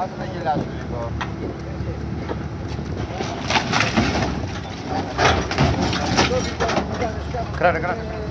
Άσε να γελάσω λίγο. Λοιπόν. Κράτε, κράτε.